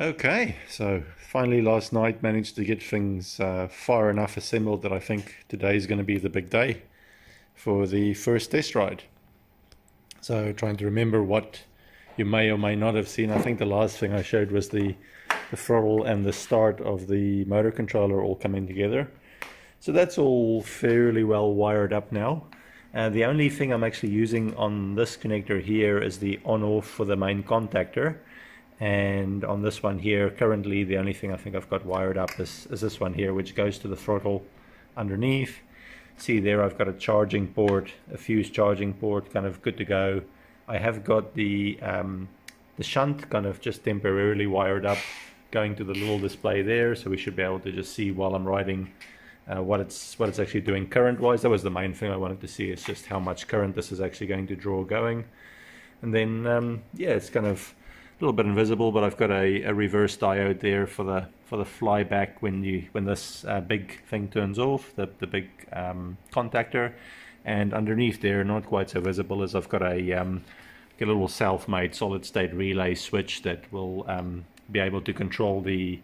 Okay, so finally last night managed to get things uh, far enough assembled that I think today is going to be the big day for the first test ride. So trying to remember what you may or may not have seen. I think the last thing I showed was the, the throttle and the start of the motor controller all coming together. So that's all fairly well wired up now. Uh, the only thing I'm actually using on this connector here is the on-off for the main contactor and on this one here currently the only thing I think I've got wired up is, is this one here which goes to the throttle underneath. See there I've got a charging port a fuse charging port kind of good to go. I have got the um, the shunt kind of just temporarily wired up going to the little display there so we should be able to just see while I'm riding uh, what it's what it's actually doing current wise that was the main thing I wanted to see is just how much current this is actually going to draw going. And then um, yeah it's kind of little bit invisible, but I've got a, a reverse diode there for the for the flyback when you when this uh, big thing turns off, the the big um, contactor, and underneath there, not quite so visible, as I've got a um, a little self-made solid-state relay switch that will um, be able to control the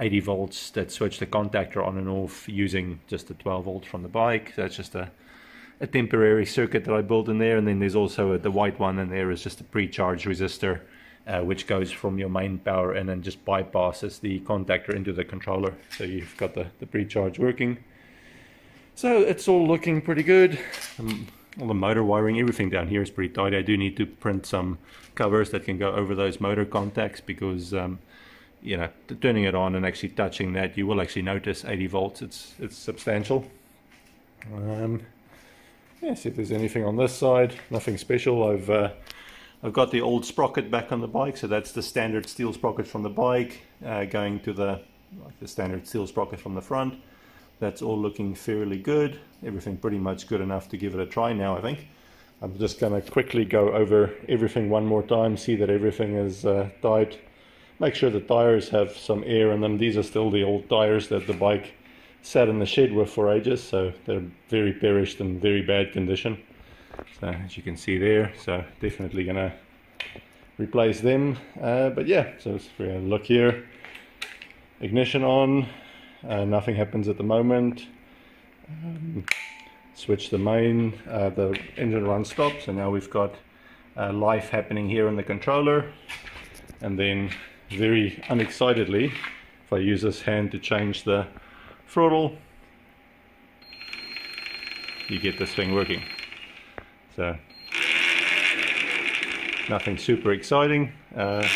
80 volts that switch the contactor on and off using just the 12 volt from the bike. That's just a a temporary circuit that I built in there, and then there's also a, the white one, and there is just a pre-charge resistor uh, which goes from your main power and then just bypasses the contactor into the controller. So you've got the, the pre-charge working. So it's all looking pretty good. Um, all the motor wiring, everything down here is pretty tight. I do need to print some covers that can go over those motor contacts because um, you know, turning it on and actually touching that, you will actually notice 80 volts. It's it's substantial. Um, yeah, see if there's anything on this side. Nothing special. I've uh, I've got the old sprocket back on the bike, so that's the standard steel sprocket from the bike uh, going to the, like the standard steel sprocket from the front. That's all looking fairly good. Everything pretty much good enough to give it a try now, I think. I'm just going to quickly go over everything one more time, see that everything is uh, tight. Make sure the tires have some air in them. These are still the old tires that the bike sat in the shed with for ages, so they're very perished and very bad condition. So as you can see there, so definitely gonna replace them. Uh, but yeah, so if we look here, ignition on, uh, nothing happens at the moment. Um, switch the main, uh, the engine run stops, and now we've got uh, life happening here in the controller. And then very unexcitedly, if I use this hand to change the throttle, you get this thing working. So nothing super exciting. Uh,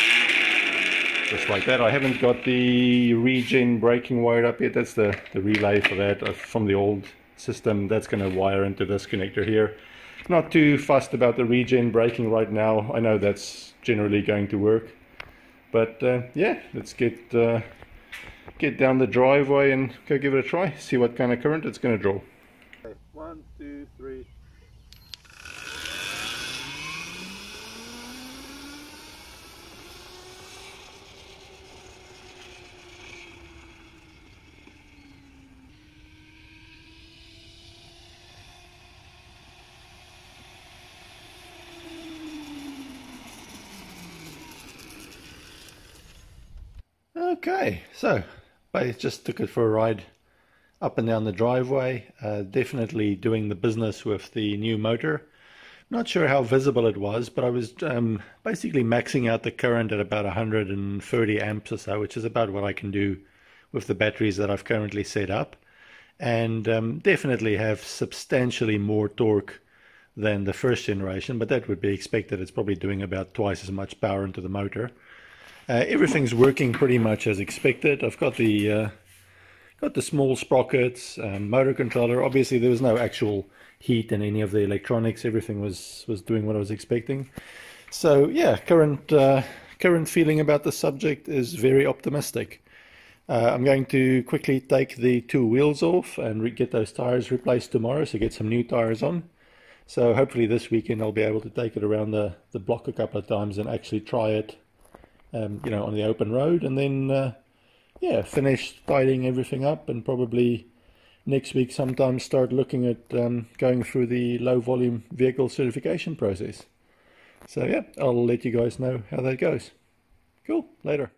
just like that. I haven't got the regen braking wired up yet. That's the, the relay for that uh, from the old system. That's going to wire into this connector here. Not too fussed about the regen braking right now. I know that's generally going to work. But uh, yeah, let's get uh, get down the driveway and go give it a try. See what kind of current it's going to draw. One, two, three. Okay, so I just took it for a ride up and down the driveway. Uh, definitely doing the business with the new motor. Not sure how visible it was, but I was um, basically maxing out the current at about 130 amps or so, which is about what I can do with the batteries that I've currently set up. And um, definitely have substantially more torque than the first generation, but that would be expected. It's probably doing about twice as much power into the motor. Uh, everything's working pretty much as expected. I've got the uh, got the small sprockets, um, motor controller. Obviously, there was no actual heat in any of the electronics. Everything was was doing what I was expecting. So yeah, current uh, current feeling about the subject is very optimistic. Uh, I'm going to quickly take the two wheels off and get those tires replaced tomorrow, so get some new tires on. So hopefully this weekend I'll be able to take it around the, the block a couple of times and actually try it um, you know, on the open road, and then uh, yeah, finish tidying everything up, and probably next week sometime start looking at um, going through the low volume vehicle certification process. So yeah, I'll let you guys know how that goes. Cool. Later.